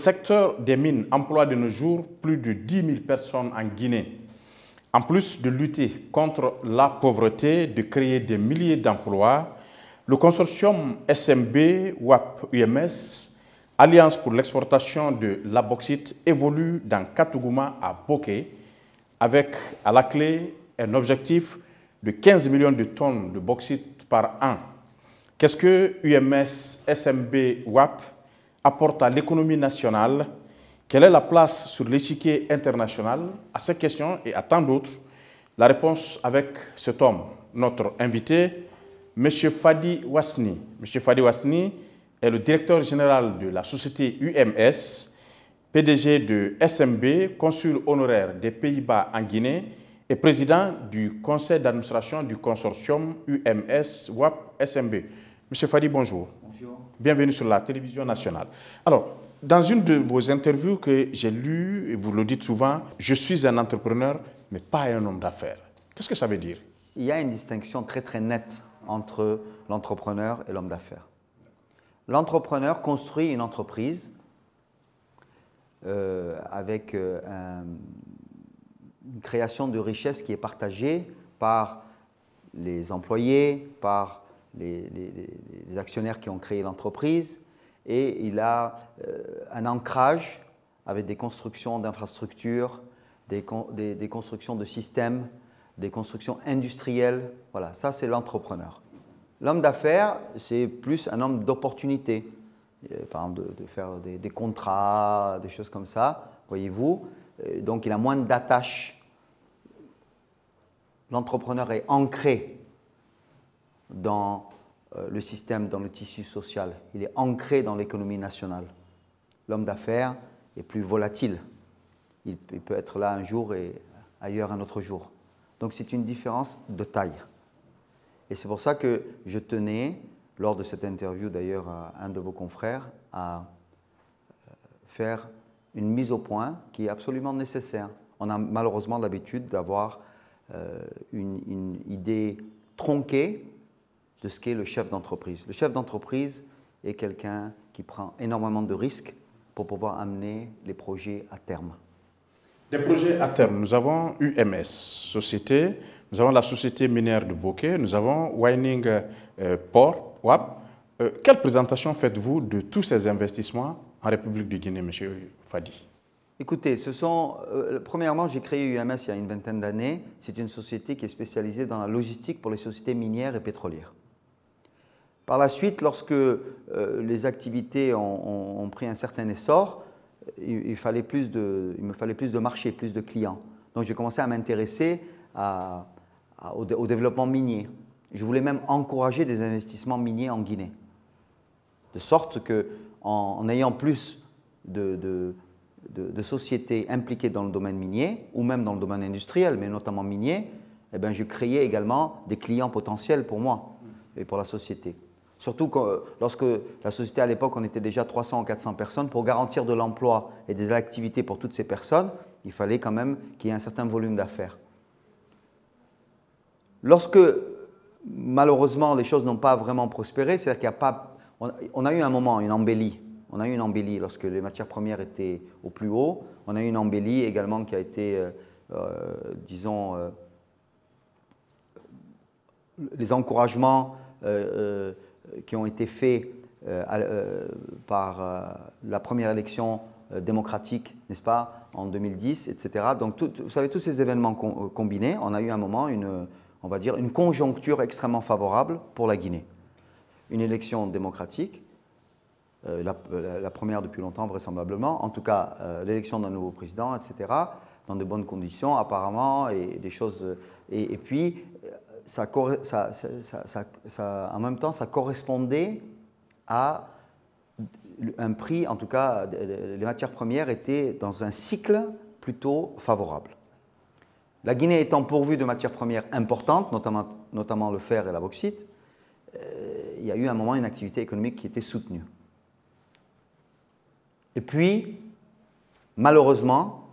le secteur des mines emploie de nos jours plus de 10 000 personnes en Guinée. En plus de lutter contre la pauvreté, de créer des milliers d'emplois, le consortium SMB WAP UMS, Alliance pour l'exportation de la bauxite, évolue dans Katouguma à Bokeh, avec à la clé un objectif de 15 millions de tonnes de bauxite par an. Qu'est-ce que UMS SMB WAP apporte à l'économie nationale Quelle est la place sur l'échiquier international? À ces questions et à tant d'autres, la réponse avec cet homme, notre invité, M. Fadi Wasni. M. Fadi Wasni est le directeur général de la société UMS, PDG de SMB, consul honoraire des Pays-Bas en Guinée et président du conseil d'administration du consortium UMS WAP SMB. Monsieur Fadi, bonjour. Bienvenue sur la télévision nationale. Alors, dans une de vos interviews que j'ai lues, et vous le dites souvent, je suis un entrepreneur, mais pas un homme d'affaires. Qu'est-ce que ça veut dire? Il y a une distinction très très nette entre l'entrepreneur et l'homme d'affaires. L'entrepreneur construit une entreprise euh, avec euh, une création de richesse qui est partagée par les employés, par les, actionnaires qui ont créé l'entreprise, et il a euh, un ancrage avec des constructions d'infrastructures, des, constructions de systèmes, des constructions industrielles. Voilà, ça c'est l'entrepreneur. L'homme d'affaires, c'est plus un homme d'opportunité. Euh, par exemple, de, faire des, des, contrats, des choses comme ça, voyez-vous. Euh, donc il a moins d'attache. L'entrepreneur est ancré dans euh, le système, dans le tissu social. Il est ancré dans l'économie nationale. L'homme d'affaires est plus volatile. Il peut être là un jour et ailleurs un autre jour. Donc c'est une différence de taille. Et c'est pour ça que je tenais, lors de cette interview d'ailleurs à un de vos confrères, à euh, faire une mise au point qui est absolument nécessaire. On a malheureusement l'habitude d'avoir euh, une, une idée tronquée de ce qu'est le chef d'entreprise. Le chef d'entreprise est quelqu'un qui prend énormément de risques pour pouvoir amener les projets à terme. Des projets à terme, nous avons UMS, société, nous avons la société minière de Bokeh, nous avons Wining euh, Port, WAP. Euh, quelle présentation faites-vous de tous ces investissements en République du Guinée, M. Fadi? Écoutez, ce sont, euh, premièrement, j'ai créé UMS il y a une vingtaine d'années. C'est une société qui est spécialisée dans la logistique pour les sociétés minières et pétrolières. Par la suite, lorsque euh, les activités ont, pris un certain essor, il, me fallait plus de marché, plus de clients. Donc j'ai commencé à m'intéresser au, développement minier. Je voulais même encourager des investissements miniers en Guinée. De sorte que, en, ayant plus de, de, sociétés impliquées dans le domaine minier, ou même dans le domaine industriel, mais notamment minier, eh ben, je créais également des clients potentiels pour moi et pour la société. Surtout lorsque la société, à l'époque, on était déjà 300 ou 400 personnes. Pour garantir de l'emploi et des activités pour toutes ces personnes, il fallait quand même qu'il y ait un certain volume d'affaires. Lorsque, malheureusement, les choses n'ont pas vraiment prospéré, c'est-à-dire qu'il n'y a pas... On a eu un moment, une embellie. On a eu une embellie lorsque les matières premières étaient au plus haut. On a eu une embellie également qui a été, euh, euh, disons, euh, les encouragements qui ont été faits euh, euh, par euh, la première élection démocratique, n'est-ce pas, en 2010, etc. Donc, vous savez, tous ces événements combinés, on a eu un moment, une, on va dire, une conjoncture extrêmement favorable pour la Guinée. Une élection démocratique, la, première depuis longtemps vraisemblablement, en tout cas l'élection d'un nouveau président, etc., dans de bonnes conditions apparemment, et des choses... et puis, en même temps, ça correspondait à un prix, en tout cas, les matières premières étaient dans un cycle plutôt favorable. La Guinée étant pourvue de matières premières importantes, notamment, notamment le fer et la bauxite, euh, il y a eu un moment une activité économique qui était soutenue. Et puis, malheureusement,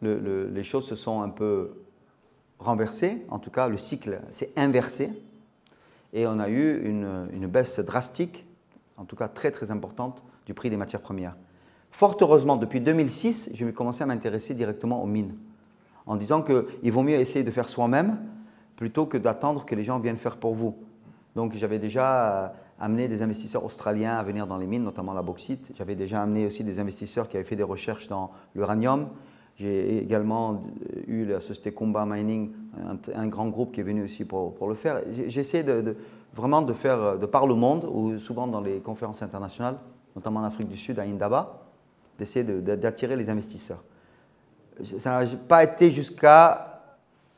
les choses se sont un peu renversé, en tout cas le cycle s'est inversé et on a eu une, baisse drastique, en tout cas très très importante, du prix des matières premières. Fort heureusement, depuis 2006, je vais commencer à m'intéresser directement aux mines, en disant qu'il vaut mieux essayer de faire soi-même plutôt que d'attendre que les gens viennent faire pour vous. Donc j'avais déjà euh, amené des investisseurs australiens à venir dans les mines, notamment la bauxite. J'avais déjà amené aussi des investisseurs qui avaient fait des recherches dans l'uranium. J'ai également eu la société Kumba Mining, un, grand groupe qui est venu aussi pour, le faire. J'essaie vraiment de faire de par le monde, ou souvent dans les conférences internationales, notamment en Afrique du Sud, à Indaba, d'essayer d'attirer les investisseurs. Ça n'a pas été jusqu'à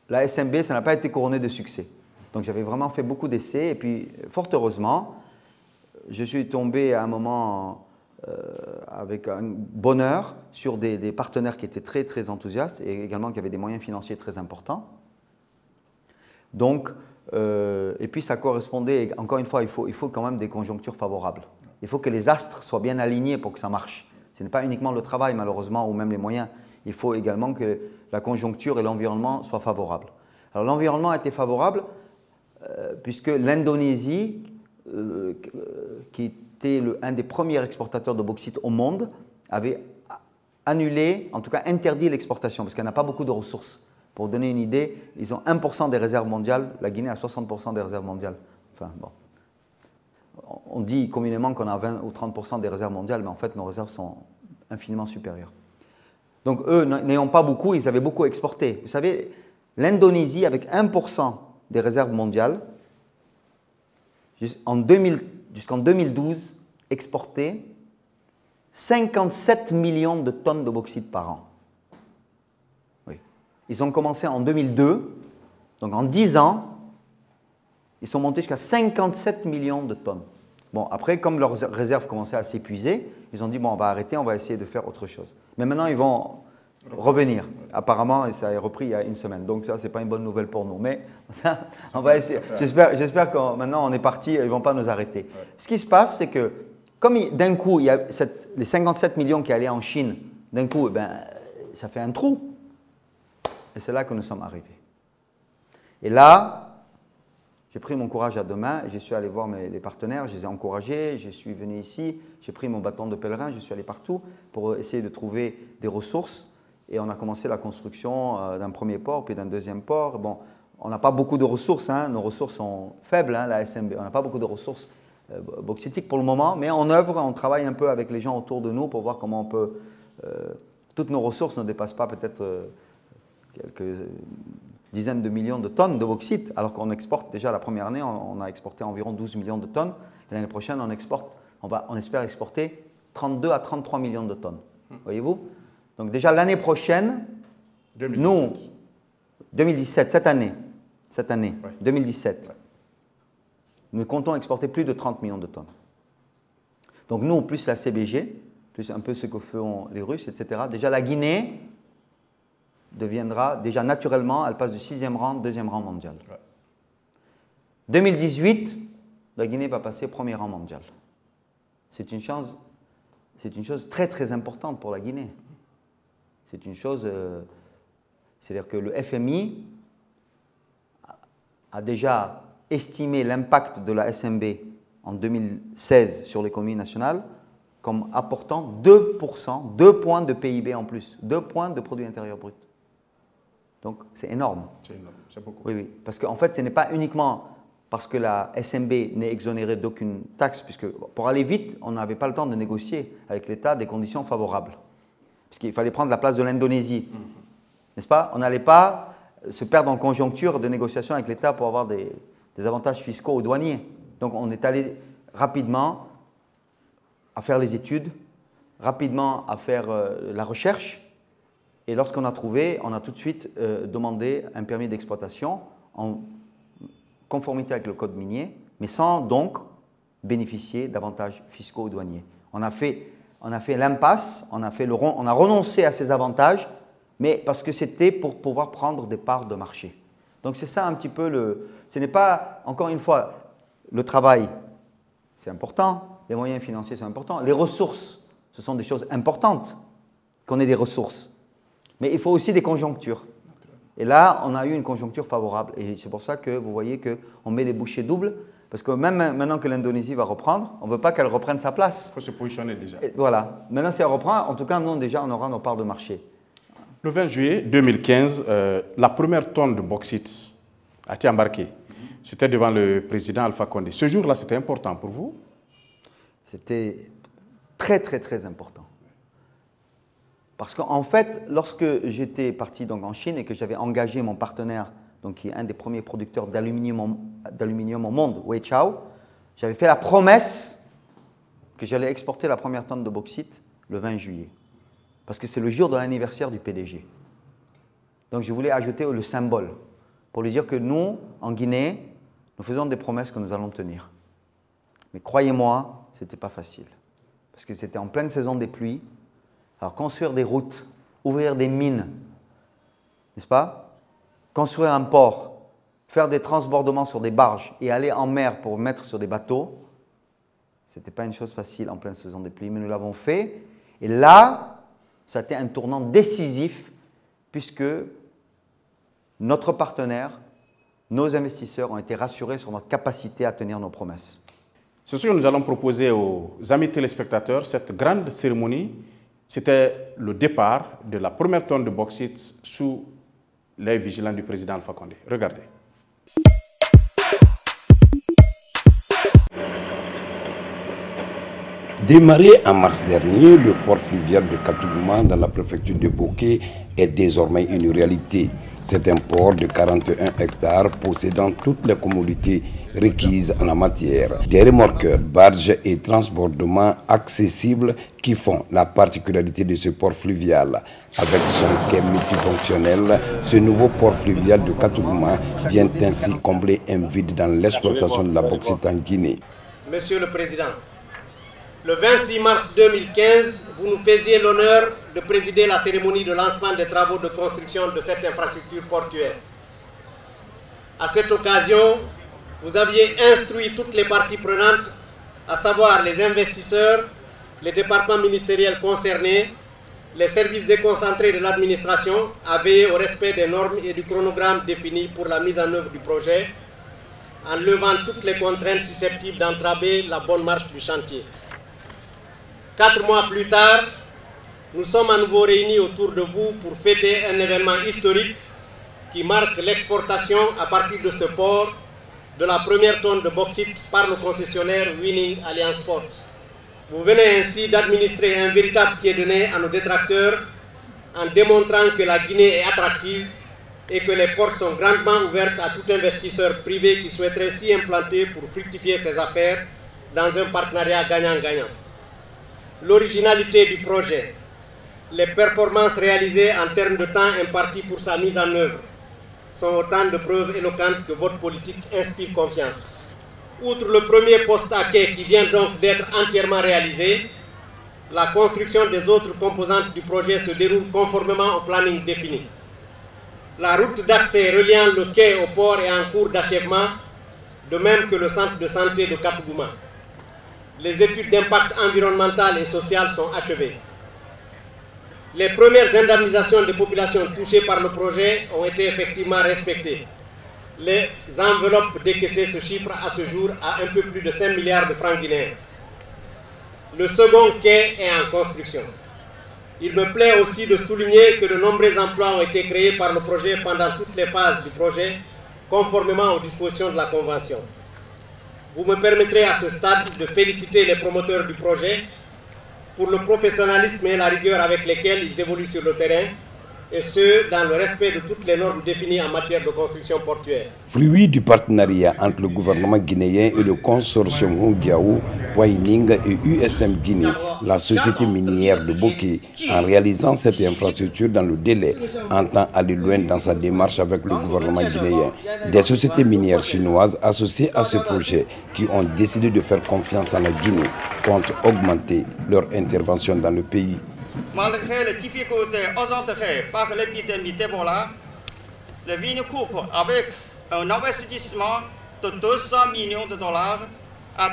la SMB, ça n'a pas été couronné de succès. Donc j'avais vraiment fait beaucoup d'essais, et puis fort heureusement, je suis tombé à un moment euh, avec un bonheur sur des, partenaires qui étaient très très enthousiastes et également qui avaient des moyens financiers très importants. Donc, euh, et puis ça correspondait, encore une fois, il faut, il faut quand même des conjonctures favorables. Il faut que les astres soient bien alignés pour que ça marche. Ce n'est pas uniquement le travail, malheureusement, ou même les moyens. Il faut également que la conjoncture et l'environnement soient favorables. Alors l'environnement a été favorable euh, puisque l'Indonésie, qui un des premiers exportateurs de bauxite au monde, avait annulé, en tout cas interdit l'exportation, parce qu'elle n'a pas beaucoup de ressources. Pour donner une idée, ils ont 1% des réserves mondiales, la Guinée a 60% des réserves mondiales. Enfin, bon. On dit communément qu'on a 20 ou 30% des réserves mondiales, mais en fait, nos réserves sont infiniment supérieures. Donc, eux, n'ayant pas beaucoup, ils avaient beaucoup exporté. Vous savez, l'Indonésie, avec 1% des réserves mondiales, en 2000, jusqu'en 2012, exportait 57 millions de tonnes de bauxite par an. Ils ont commencé en 2002, donc en 10 ans, ils sont montés jusqu'à 57 millions de tonnes. Bon, après, comme leurs réserves commençaient à s'épuiser, ils ont dit, bon, on va arrêter, on va essayer de faire autre chose. Mais maintenant, ils vont revenir. Apparemment, ça a repris il y a une semaine. Donc ça, ce n'est pas une bonne nouvelle pour nous. Mais ça, on va essayer. J'espère que maintenant, on est parti, ils ne vont pas nous arrêter. Ce qui se passe, c'est que comme d'un coup, il y a les 57 millions qui allaient en Chine, d'un coup, eh ben, ça fait un trou. Et c'est là que nous sommes arrivés. Et là, j'ai pris mon courage à deux mains, je suis allé voir mes, les partenaires, je les ai encouragés, je suis venu ici, j'ai pris mon bâton de pèlerin, je suis allé partout pour essayer de trouver des ressources et on a commencé la construction euh, d'un premier port, puis d'un deuxième port. Bon, on n'a pas beaucoup de ressources, hein. nos ressources sont faibles, hein, la SMB. On n'a pas beaucoup de ressources euh, bauxitiques pour le moment, mais en œuvre, on travaille un peu avec les gens autour de nous pour voir comment on peut. Euh, toutes nos ressources ne dépassent pas peut-être quelques dizaines de millions de tonnes de bauxite, alors qu'on exporte déjà la première année, on, a exporté environ 12 millions de tonnes. L'année prochaine, on exporte, on, va, on espère exporter 32 à 33 millions de tonnes. Voyez-vous? Donc déjà l'année prochaine, nous, 2017, cette année, cette année, 2017, nous comptons exporter plus de 30 millions de tonnes. Donc nous, plus la CBG, plus un peu ce que font les Russes, etc. Déjà la Guinée deviendra, déjà naturellement, elle passe du sixième rang, deuxième rang mondial. 2018, la Guinée va passer premier rang mondial. C'est une chance, c'est une chose très très importante pour la Guinée. C'est une chose, euh, c'est-à-dire que le FMI a déjà estimé l'impact de la SMB en 2016 sur l'économie nationale comme apportant 2%, 2 points de PIB en plus, 2 points de produit intérieur brut. Donc c'est énorme. C'est énorme, c'est beaucoup. Oui, oui. Parce qu'en fait, ce n'est pas uniquement parce que la SMB n'est exonérée d'aucune taxe, puisque pour aller vite, on n'avait pas le temps de négocier avec l'État des conditions favorables puisqu'il fallait prendre la place de l'Indonésie. N'est-ce pas? On n'allait pas se perdre en conjoncture de négociation avec l'État pour avoir des, avantages fiscaux aux douaniers. Donc on est allé rapidement à faire les études, rapidement à faire euh, la recherche. Et lorsqu'on a trouvé, on a tout de suite euh, demandé un permis d'exploitation en conformité avec le code minier, mais sans donc bénéficier d'avantages fiscaux aux douaniers. On a fait on a fait l'impasse, on, a fait le, on a renoncé à ces avantages, mais parce que c'était pour pouvoir prendre des parts de marché. Donc c'est ça un petit peu le... Ce n'est pas, encore une fois, le travail, c'est important, les moyens financiers sont importants, les ressources, ce sont des choses importantes, qu'on ait des ressources. Mais il faut aussi des conjonctures. Et là, on a eu une conjoncture favorable. Et c'est pour ça que vous voyez qu'on met les bouchées doubles, Parce que même maintenant que l'Indonésie va reprendre, on ne veut pas qu'elle reprenne sa place. Il faut se positionner déjà. Et voilà. Maintenant, si elle reprend, en tout cas, nous, déjà, on aura nos parts de marché. Le 20 juillet 2015, euh, la première tonne de bauxite a été embarquée. C'était devant le président Alpha Condé. Ce jour-là, c'était important pour vous? C'était très, très, très important. Parce qu'en fait, lorsque j'étais parti donc en Chine et que j'avais engagé mon partenaire donc qui est un des premiers producteurs d'aluminium au monde, Weichao, j'avais fait la promesse que j'allais exporter la première tonne de bauxite le 20 juillet. Parce que c'est le jour de l'anniversaire du PDG. Donc je voulais ajouter le symbole pour lui dire que nous, en Guinée, nous faisons des promesses que nous allons tenir. Mais croyez-moi, ce n'était pas facile. Parce que c'était en pleine saison des pluies. Alors construire des routes, ouvrir des mines, n'est-ce pas? Construire un port, faire des transbordements sur des barges et aller en mer pour mettre sur des bateaux, ce n'était pas une chose facile en pleine saison des pluies, mais nous l'avons fait. Et là, ça a été un tournant décisif puisque notre partenaire, nos investisseurs ont été rassurés sur notre capacité à tenir nos promesses. Ce que nous allons proposer aux amis téléspectateurs, cette grande cérémonie, c'était le départ de la première tonne de bauxite sous l'œil vigilant du président Alpha Condé. Regardez. Démarré en mars dernier, le port fluvial de Katougouma dans la préfecture de Bokeh est désormais une réalité. C'est un port de 41 hectares possédant toutes les commodités requises en la matière. Des remorqueurs, barges et transbordements accessibles qui font la particularité de ce port fluvial. Avec son quai multifonctionnel, ce nouveau port fluvial de Katougouma vient ainsi combler un vide dans l'exploitation de la bauxite en Guinée. Monsieur le Président, le 26 mars 2015, vous nous faisiez l'honneur de présider la cérémonie de lancement des travaux de construction de cette infrastructure portuaire. À cette occasion, vous aviez instruit toutes les parties prenantes, à savoir les investisseurs, les départements ministériels concernés, les services déconcentrés de l'administration, à veiller au respect des normes et du chronogramme défini pour la mise en œuvre du projet, en levant toutes les contraintes susceptibles d'entraver la bonne marche du chantier. Quatre mois plus tard, nous sommes à nouveau réunis autour de vous pour fêter un événement historique qui marque l'exportation à partir de ce port de la première tonne de bauxite par le concessionnaire Winning Alliance Port. Vous venez ainsi d'administrer un véritable pied de nez à nos détracteurs en démontrant que la Guinée est attractive et que les portes sont grandement ouvertes à tout investisseur privé qui souhaiterait s'y implanter pour fructifier ses affaires dans un partenariat gagnant-gagnant l'originalité du projet, les performances réalisées en termes de temps imparti pour sa mise en œuvre sont autant de preuves éloquentes que votre politique inspire confiance. Outre le premier poste à quai qui vient donc d'être entièrement réalisé, la construction des autres composantes du projet se déroule conformément au planning défini. La route d'accès reliant le quai au port est en cours d'achèvement, de même que le centre de santé de Katougouma les études d'impact environnemental et social sont achevées. Les premières indemnisations des populations touchées par le projet ont été effectivement respectées. Les enveloppes décaissées se chiffrent à ce jour à un peu plus de 5 milliards de francs guinéens. Le second quai est en construction. Il me plaît aussi de souligner que de nombreux emplois ont été créés par le projet pendant toutes les phases du projet, conformément aux dispositions de la Convention. Vous me permettrez à ce stade de féliciter les promoteurs du projet pour le professionnalisme et la rigueur avec lesquels ils évoluent sur le terrain et ce, dans le respect de toutes les normes définies en matière de construction portuaire. Fruit du partenariat entre le gouvernement guinéen et le consortium Hongiaou, Waining et USM Guinée, la société minière de Bokeh, en réalisant cette infrastructure dans le délai, entend aller loin dans sa démarche avec le gouvernement guinéen. Des sociétés minières chinoises associées à ce projet qui ont décidé de faire confiance à la Guinée comptent augmenter leur intervention dans le pays malgré les difficultés occasionnées par l'épidémie d'Ebola, le Coupe, avec un investissement de 200 millions de dollars, a,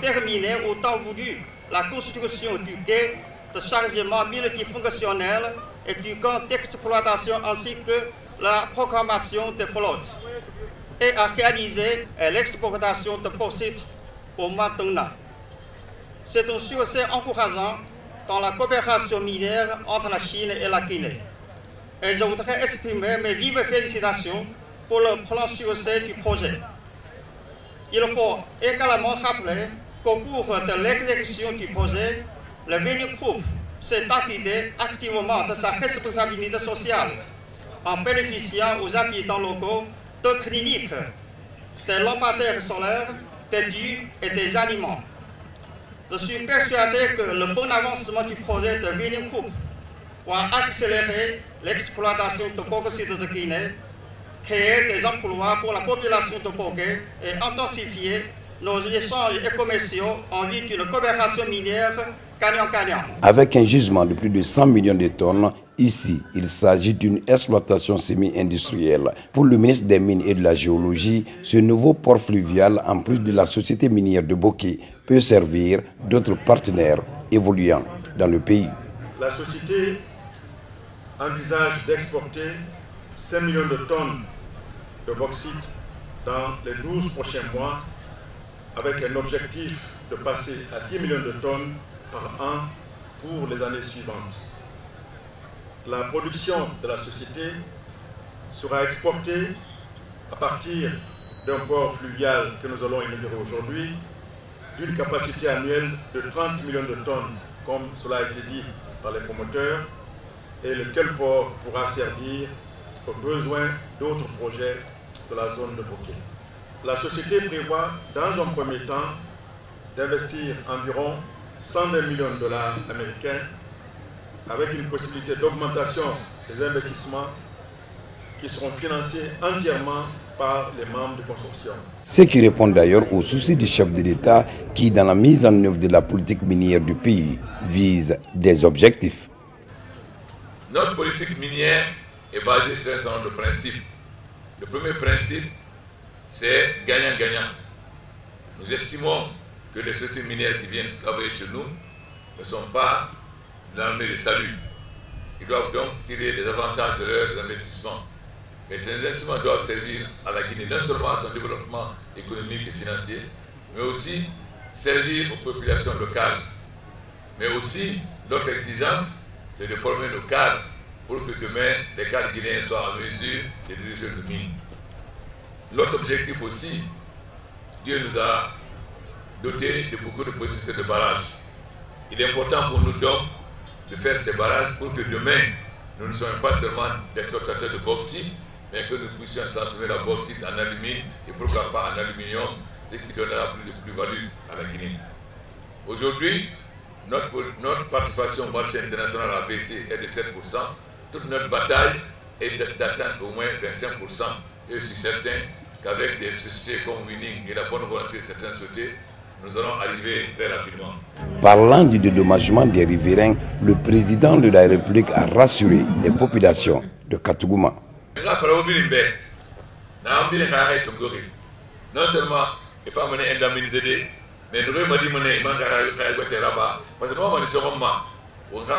terminé au temps voulu la construction du quai de chargement multifonctionnel et du camp d'exploitation ainsi que la proclamation de flotte et à réaliser l'exportation de bauxite au Matona. C'est un succès encourageant dans la coopération minière entre la Chine et la Guinée. Et je voudrais exprimer mes vives félicitations pour le plan succès du projet. Il faut également rappeler qu'au cours de l'exécution du projet, le Group s'est acquitté activement de sa responsabilité sociale en bénéficiant aux habitants locaux de cliniques, des lampadaires solaires, des dues et des aliments. Je suis persuadé que le bon avancement du projet de Group va accélérer l'exploitation de bauxite de Guinée, créer des emplois pour la population de Bogué et intensifier nos échanges commerciaux en vue d'une coopération minière gagnant-gagnant. Avec un gisement de plus de 100 millions de tonnes, ici, il s'agit d'une exploitation semi-industrielle. Pour le ministre des Mines et de la Géologie, ce nouveau port fluvial, en plus de la société minière de Boké, peut servir d'autres partenaires évoluant dans le pays. La société envisage d'exporter 5 millions de tonnes de bauxite dans les 12 prochains mois avec un objectif de passer à 10 millions de tonnes par an pour les années suivantes. La production de la société sera exportée à partir d'un port fluvial que nous allons inaugurer aujourd'hui, d'une capacité annuelle de 30 millions de tonnes, comme cela a été dit par les promoteurs, et lequel port pourra servir aux besoins d'autres projets de la zone de Bokeh. La société prévoit, dans un premier temps, d'investir environ 120 millions de dollars américains avec une possibilité d'augmentation des investissements qui seront financés entièrement par les membres du consortium. Ce qui répond d'ailleurs aux soucis du chef de l'État qui, dans la mise en œuvre de la politique minière du pays, vise des objectifs. Notre politique minière est basée sur un certain nombre de principes. Le premier principe, c'est gagnant-gagnant. Nous estimons que les sociétés minières qui viennent travailler chez nous ne sont pas dans le salut. Ils doivent donc tirer des avantages de leurs investissements. Mais ces investissements doivent servir à la Guinée, non seulement à son développement économique et financier, mais aussi servir aux populations locales. Mais aussi, notre exigence, c'est de former nos cadres pour que demain, les cadres guinéens soient en mesure de diriger le mines. L'autre objectif aussi, Dieu nous a doté de beaucoup de possibilités de barrages. Il est important pour nous donc de faire ces barrages pour que demain, nous ne soyons pas seulement des exploitateurs de bauxite, mais que nous puissions transformer la bauxite en alumine et pourquoi pas en aluminium, ce qui donnera plus de plus-value à la Guinée. Aujourd'hui, notre, notre, participation au marché international a baissé est de 7%. Toute notre bataille est d'atteindre au moins 25%. Et je suis certain qu'avec des sociétés comme Winning et la bonne volonté de certaines sociétés, nous allons arriver très rapidement. Parlant du dédommagement des riverains, le président de la République a rassuré les populations de Katouguma. Non seulement il faut amener indemniser, mais nous avons dit que nous avons parce que nous avons dit que